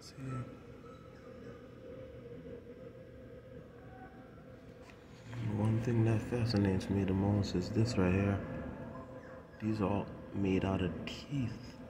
See. One thing that fascinates me the most is this right here. These are all made out of teeth.